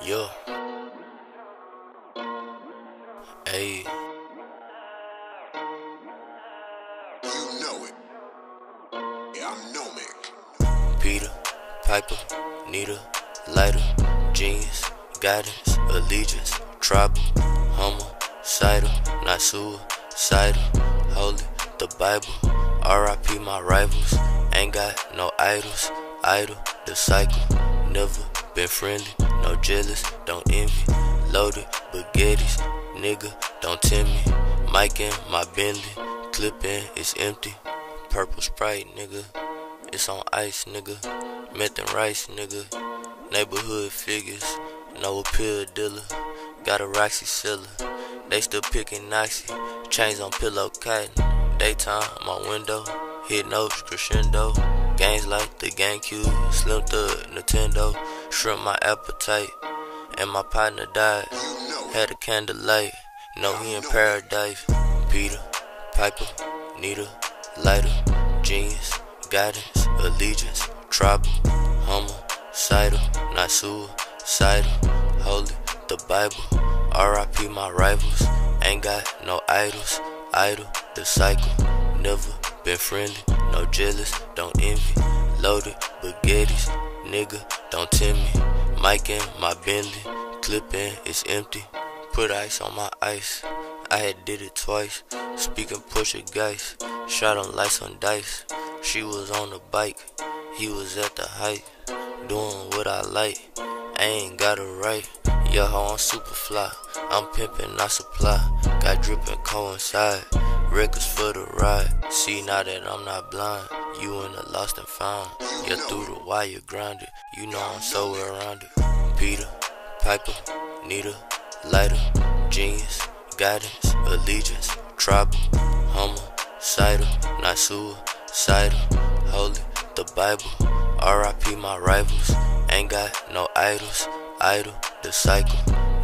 Yeah. Hey. You know it. Yeah, I'm Nomad. Peter, Piper, Nita, Lighter, Genius, Guidance, Allegiance, Tribal, Homicidal, not suicidal, Holy, the Bible, RIP my rivals, ain't got no idols, idol, the cycle, never been friendly, no jealous, don't envy, loaded baguettes, nigga, don't tempt me, Mike in my Bentley, clipping, it's empty, purple Sprite, nigga. It's on ice, nigga. Meth and rice, nigga. Neighborhood figures, no appeal dealer. Got a Roxy seller. They still picking Noxy. Chains on pillow cotton. Daytime, my window. Hit notes, crescendo. Games like the GameCube. Slim Thug, Nintendo. Shrimp my appetite. And my partner died. Had a candlelight. Know he in paradise. Peter, Piper, Nita, Lighter, Genius, Guidance, Allegiance, Tribal, Homicidal, not suicidal, Holy, the Bible, RIP my rivals, ain't got no idols, idol, the cycle, never been friendly, no jealous, don't envy, loaded baguettes, nigga, don't tempt me, Mike in my Bentley, clipping, it's empty, put ice on my ice, I had did it twice, speaking Portuguese, shot on lights on dice, she was on the bike, he was at the height, doing what I like, I ain't got it right, ho, I'm super fly, I'm pimping, I supply, got dripping coincide, records for the ride, see now that I'm not blind, you in the lost and found, yeah, through the wire grounded, you know I'm so around it, Peter, Piper, Nita, Lighter, Genius, Guidance, Allegiance, Tribal, Homicidal, not suicidal, Holy, the Bible, RIP my rivals, ain't got no idols, idol, the cycle,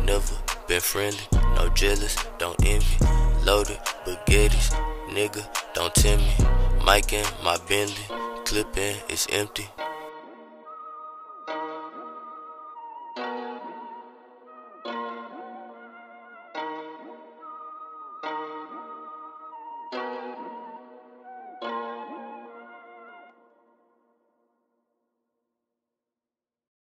never been friendly, no jealous, don't envy, loaded baguettes, nigga, don't tempt me, Mike in my Bentley, clipping, it's empty.